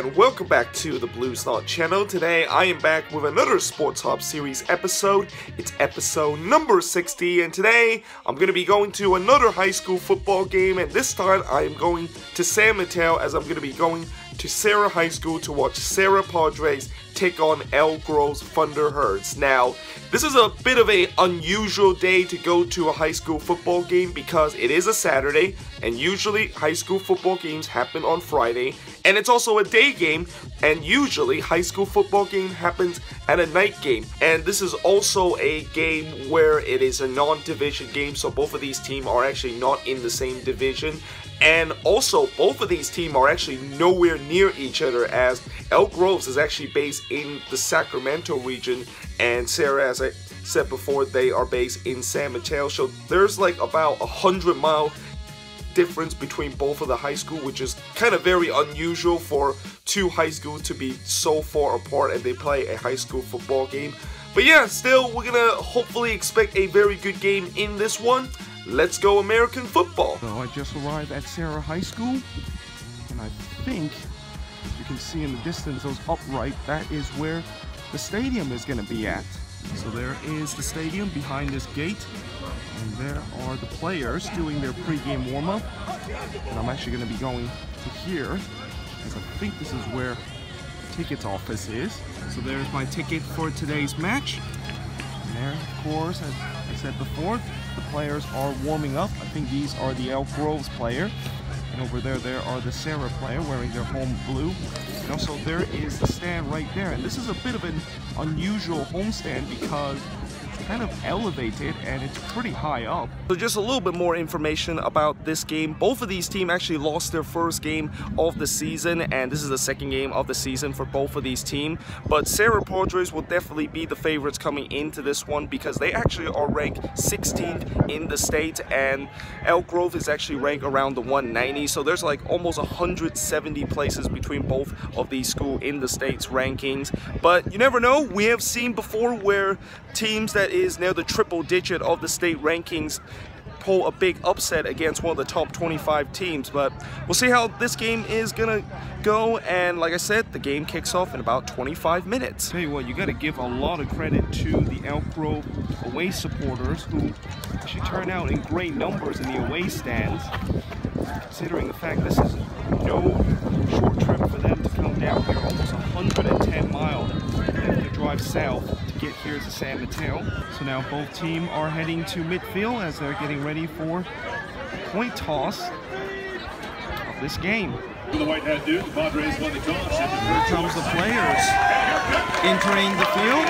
and welcome back to the Bluesnod channel. Today I am back with another Sporthop series episode. It's episode number 60 and today I'm going to be going to another high school football game and this time I am going to San Mateo as I'm going to be going to Serra High School to watch Serra Padres take on Elk Grove's Thunderbirds. Now, this is a bit of an unusual day to go to a high school football game because it is a Saturday and usually high school football games happen on Friday and it's also a day game and usually high school football game happens at a night game and this is also a game where it is a non-division game so both of these teams are actually not in the same division and also, both of these teams are actually nowhere near each other as Elk Groves is actually based in the Sacramento region and Serra, as I said before, they are based in San Mateo. So there's like about a hundred mile difference between both of the high school, which is kind of very unusual for two high schools to be so far apart and they play a high school football game. But yeah, still, we're gonna hopefully expect a very good game in this one. Let's go American football. So I just arrived at Serra High School, and I think you can see in the distance those upright, that is where the stadium is going to be at. So there is the stadium behind this gate, and there are the players doing their pregame warm-up. And I'm actually going to be going to here, because I think this is where the tickets office is. So there's my ticket for today's match. And there, of course, I said before, the players are warming up. I think these are the Elk Groves player. And over there, there are the Serra player wearing their home blue. And also there is the stand right there. And this is a bit of an unusual homestand because kind of elevated and it's pretty high up. So just a little bit more information about this game. Both of these teams actually lost their first game of the season and this is the second game of the season for both of these teams. But Serra Padres will definitely be the favorites coming into this one because they actually are ranked 16th in the state and Elk Grove is actually ranked around the 190 so there's like almost 170 places between both of these schools in the state's rankings. But you never know, we have seen before where teams that is now the triple digit of the state rankings pull a big upset against one of the top 25 teams but we'll see how this game is gonna go. And like I said the game kicks off in about 25 minutes. Tell you what you got to give a lot of credit to the Elk Grove away supporters who actually turn out in great numbers in the away stands considering the fact this is no short trip for them to come down here almost 110 miles to drive south get here to San Mateo. So now both teams are heading to midfield as they're getting ready for the point toss of this game. The white hat dude, the Padres won the toss. Here comes the players entering the field.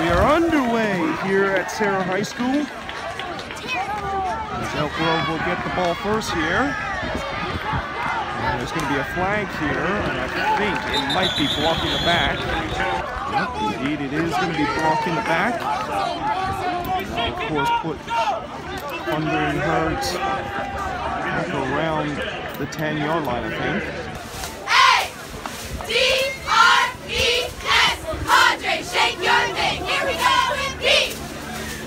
we are underway Serra High School. Elk Grove will get the ball first here. And there's going to be a flag here, and I think it might be blocking the back. Yep, indeed it is going to be blocking the back. of course, put Thundering Herds around the 10-yard line, I think. Padres, shake your thing. Here we go in D.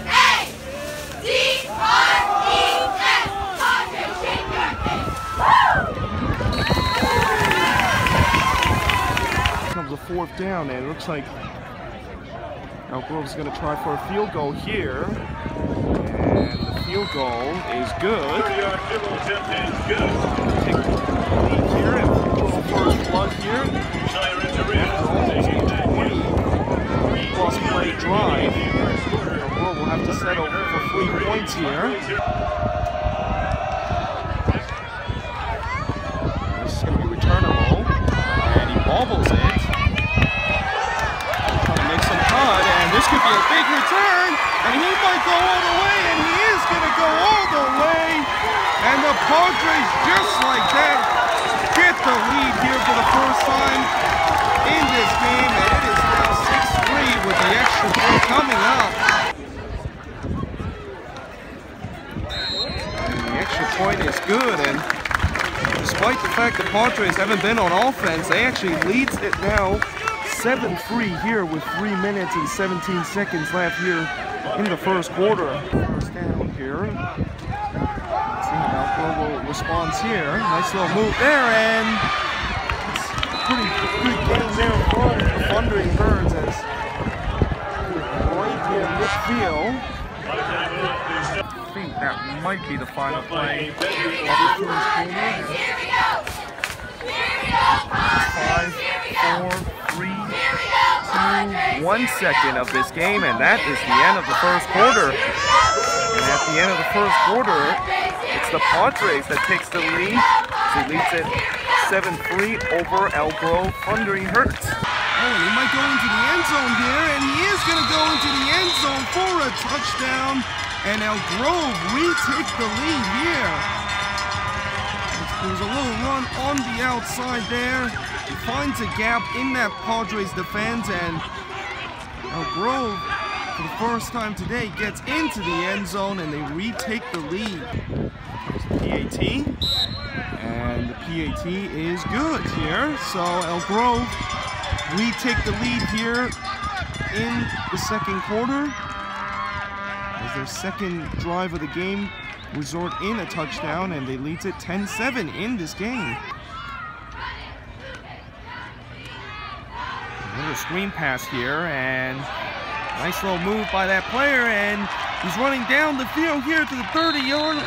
A. D. R. fourth down, and it looks like Elk Grove's going to try for a field goal here. And the field goal is good. Here and go first here. After almost 20 plus play drive, Grove will have to settle for three points here. This is going to be returnable, and he bobbles it. This could be a big return, and he might go all the way, and he is going to go all the way. And the Padres, just like that, get the lead here for the first time in this game, and it is now 6-3 with the extra point coming up. And the extra point is good, and despite the fact the Padres haven't been on offense, they actually leads it now 7-3 here with 3 minutes and 17 seconds left here in the first quarter. First down here. Let's see how Global responds here. Nice little move there, and it's pretty good game there from the Thundering Herds as right here midfield. I think that might be the final play of the go. Go, Five, four, three, two, one second of this game, and that is the end of the first quarter. And at the end of the first quarter, it's the Padres that takes the lead. So leads it 7-3 over Elk Grove Thundering Herds. Oh, he might go into the end zone here, and he is going to go into the end zone for a touchdown. And Elk Grove retake the lead here. There's a little run on the outside there. He finds a gap in that Padres defense, and Elk Grove, for the first time today, gets into the end zone and they retake the lead. There's the PAT, and the PAT is good here. So Elk Grove retake the lead here in the second quarter. As their second drive of the game resort in a touchdown, and they lead it 10-7 in this game. Another screen pass here, and nice little move by that player, and he's running down the field here to the 30-yard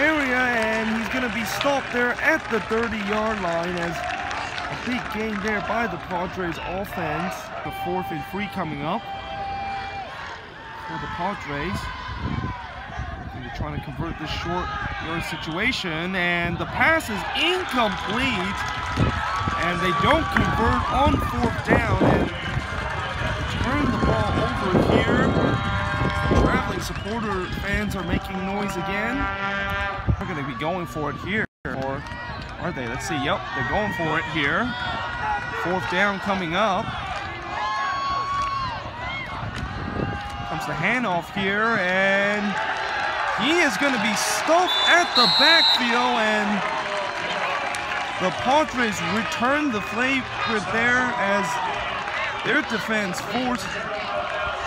area, and he's going to be stopped there at the 30-yard line as a big gain there by the Padres offense. The fourth and three coming up for the Padres. They're trying to convert this short yard situation, and the pass is incomplete, and they don't convert on fourth down, and they turn the over here. Traveling supporter fans are making noise again. They're going to be going for it here, or are they? Let's see. Yep, they're going for it here. Fourth down coming up. Comes the handoff here, and he is going to be stuffed at the backfield, and the Padres return the flavor there as their defense forced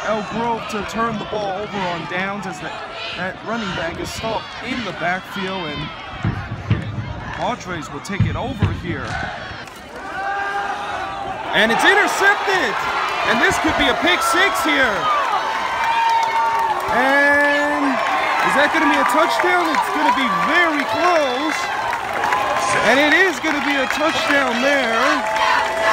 Elk Grove to turn the ball over on downs as that, that running back is stopped in the backfield, and Padres will take it over here. And it's intercepted! And this could be a pick six here. And is that going to be a touchdown? It's going to be very close. And it is going to be a touchdown there.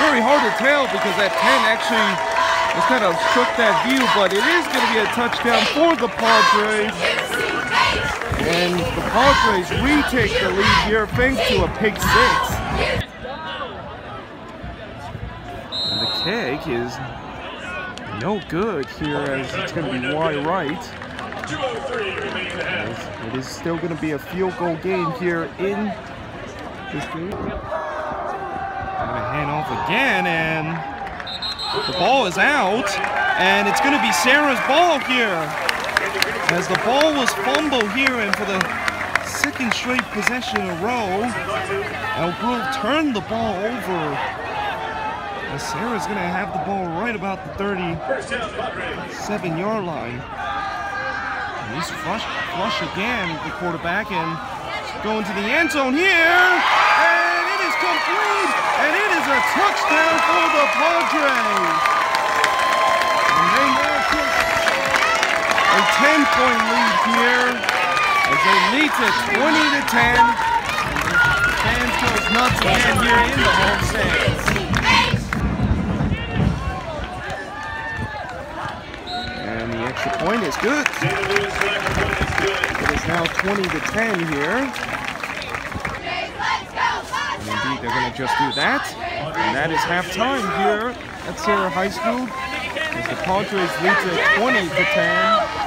Very hard to tell because that 10 actually just kind of shook that view, but it is going to be a touchdown for the Padres. And the Padres retake the lead here thanks to a pick six. And the kick is no good here as it's going to be wide right. 203 remaining in the half. It is still going to be a field goal game here in this game. I'm going to hand off again, and the ball is out, and it's going to be Serra's ball here. As the ball was fumbled here, and for the second straight possession in a row, El turned the ball over. And Serra's going to have the ball right about the 37-yard line. And He's flush, flush again, the quarterback, and going to the end zone here. And it is complete, and it is a touchdown for the Padres. And they take a 10 point lead here as they lead to 20 to 10. And the fans goes nuts again here in the home stands. And the extra point is good. It is now 20 to 10 here. And indeed, they're going to just do that. And that is halftime here at Serra High School. As the Padres lead to 20 to 10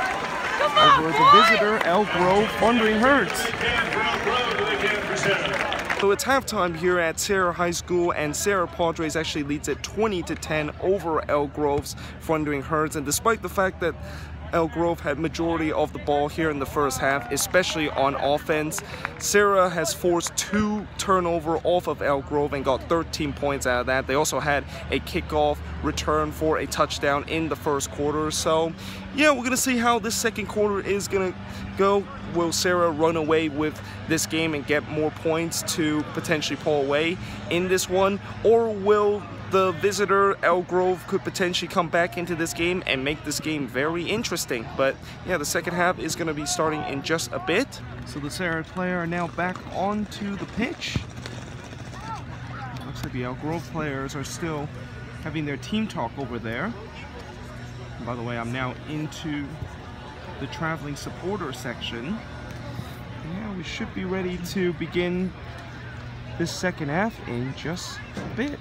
over the visitor Elk Grove Thundering Herds. So it's halftime here at Serra High School, and Serra Padres actually leads at 20 to 10 over Elk Grove's Thundering Herds. And despite the fact that Elk Grove had majority of the ball here in the first half, especially on offense. Serra has forced two turnover off of Elk Grove and got 13 points out of that. They also had a kickoff return for a touchdown in the first quarter. So, yeah, we're gonna see how this second quarter is gonna go. Will Serra run away with this game and get more points to potentially pull away in this one, or will the visitor Elk Grove could potentially come back into this game and make this game very interesting. But yeah, the second half is going to be starting in just a bit. So the Serra player are now back onto the pitch. Looks like the Elk Grove players are still having their team talk over there. And by the way, I'm now into the traveling supporter section. Yeah, we should be ready to begin this second half in just a bit.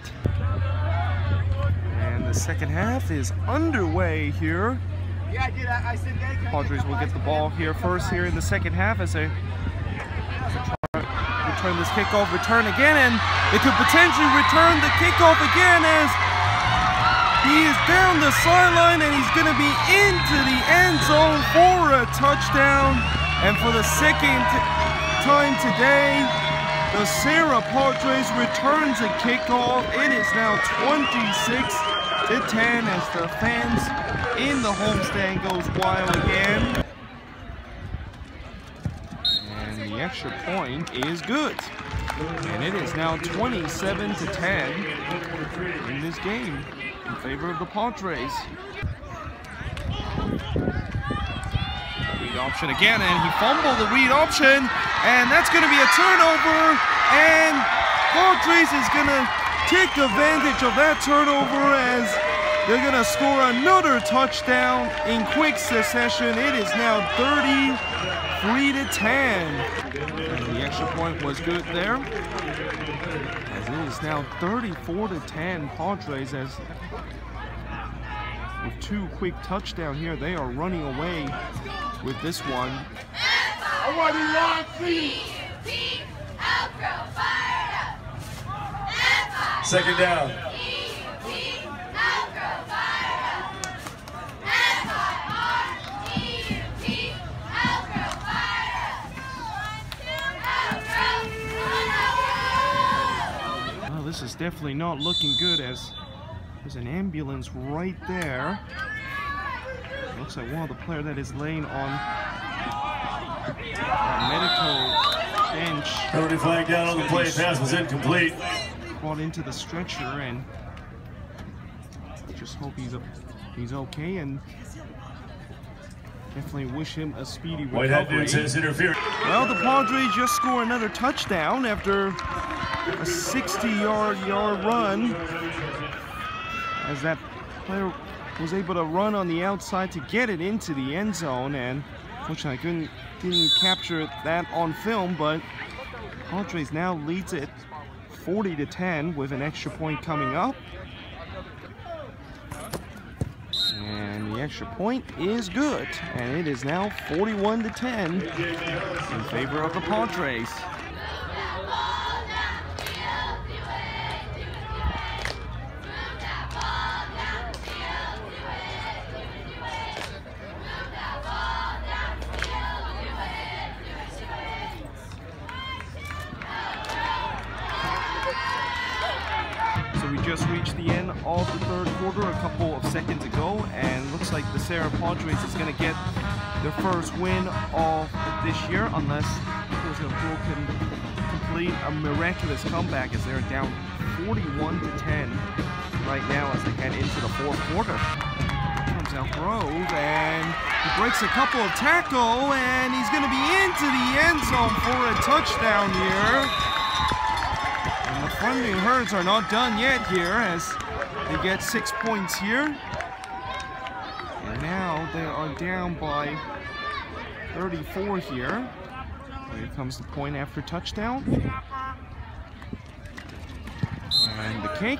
The second half is underway here. Yeah, I did. I, I said, yeah, Padres will get the ball here first here in the second half as they return this kickoff, return again, and it could potentially return the kickoff again as he is down the sideline and he's going to be into the end zone for a touchdown. And for the second time today, the Serra Padres returns a kickoff. It is now 26 to 10 as the fans in the homestand goes wild again. And the extra point is good. And it is now 27 to 10 in this game in favor of the Padres. Read option again, and he fumbled the read option, and that's going to be a turnover, and Padres is going to take advantage of that turnover as they're going to score another touchdown in quick succession. It is now 33 to 10. The extra point was good there. As it is now 34 to 10 Padres as with two quick touchdown here, they are running away with this one. I want long. Second down. Is definitely not looking good as there's an ambulance right there. Looks like one of the player that is laying on a medical bench Penalty flag down on the play. Pass was incomplete. brought into the stretcher and just hope he's he's okay and definitely wish him a speedy recovery. dude says interference. Well, the Padres just score another touchdown after a 60-yard yard run as that player was able to run on the outside to get it into the end zone and unfortunately I couldn't didn't capture that on film but Padres now leads it 40 to 10 with an extra point coming up. And the extra point is good and it is now 41 to 10 in favor of the Padres So we just reached the end of the third quarter a couple of seconds ago, and looks like the Serra Padres is going to get their first win of this year, unless Coastal Hill can complete a miraculous comeback as they're down 41 to 10 right now as they head into the fourth quarter. Comes out Grove and he breaks a couple of tackle and he's going to be into the end zone for a touchdown here. Thundering Herds are not done yet here as they get six points here. And now they are down by 34 here. Here comes the point after touchdown. And the cake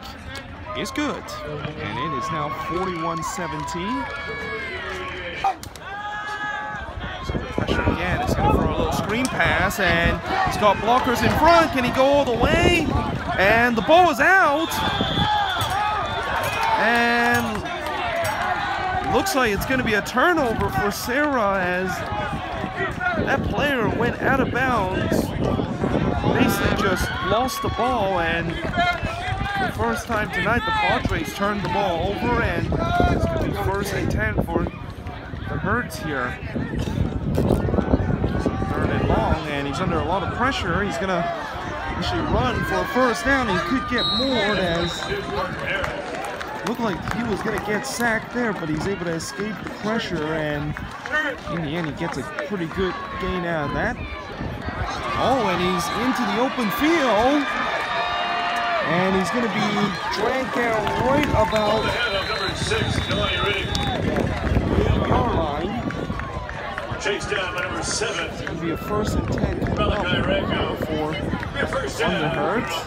is good. And it is now 41-17. So the pressure again is going to throw a little screen pass and he's got blockers in front. Can he go all the way? And the ball is out. And looks like it's going to be a turnover for Serra as that player went out of bounds. Basically just lost the ball and the first time tonight the Padres turned the ball over and it's going to be first and 10 for the Herds here. Long and he's under a lot of pressure. He's going to actually run for a first down. He could get more as Looked like he was going to get sacked there, but he's able to escape the pressure, and in the end, he gets a pretty good gain out of that. Oh, and he's into the open field. And he's going to be dragged out right about the yard line. Chase down by number seven. It's going to be a first and 10 for Underhurts.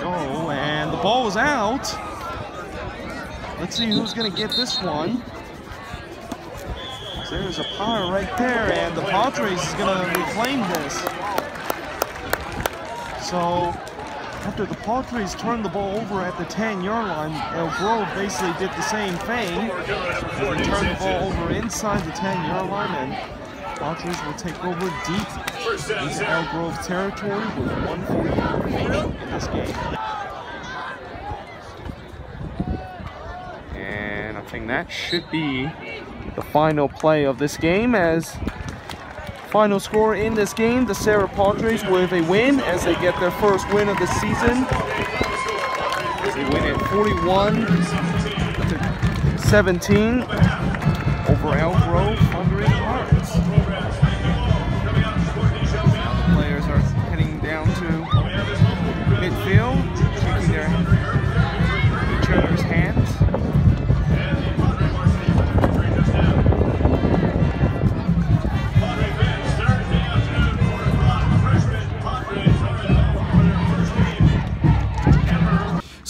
go, and the ball was out. Let's see who's going to get this one. There's a power right there, and the Padres is going to reclaim this. So, after the Padres turned the ball over at the 10-yard line, Elk Grove basically did the same thing. They turned the ball over inside the 10-yard line, and Padres will take over deep into Elk Grove territory with 140 remaining in this game. And I think that should be the final play of this game as final score in this game, the Serra Padres with a win as they get their first win of the season. They win at 41 to 17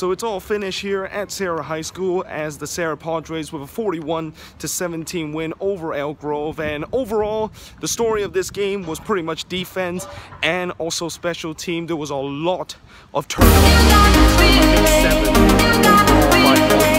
So it's all finished here at Serra High School as the Serra Padres with a 41 to 17 win over Elk Grove. And overall, the story of this game was pretty much defense and also special team. There was a lot of turnovers. Seven overall by